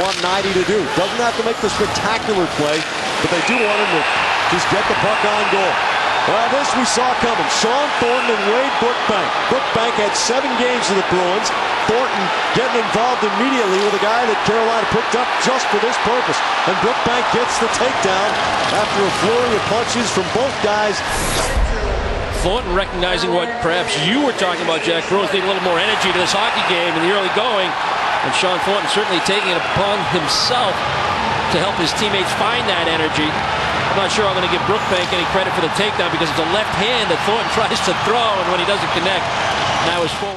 want Knighty to do. Doesn't have to make the spectacular play, but they do want him to just get the puck on goal. Well, this we saw coming. Shawn Thornton and Wade Brookbank. Brookbank had seven games for the Bruins. Thornton getting involved immediately with a guy that Carolina picked up just for this purpose. And Brookbank gets the takedown after a flurry of punches from both guys. Thornton recognizing what perhaps you were talking about, Jack. Bruins need a little more energy to this hockey game in the early going. And Shawn Thornton certainly taking it upon himself to help his teammates find that energy. I'm not sure I'm going to give Brookbank any credit for the takedown because it's a left hand that Thornton tries to throw, and when he doesn't connect, now is forward.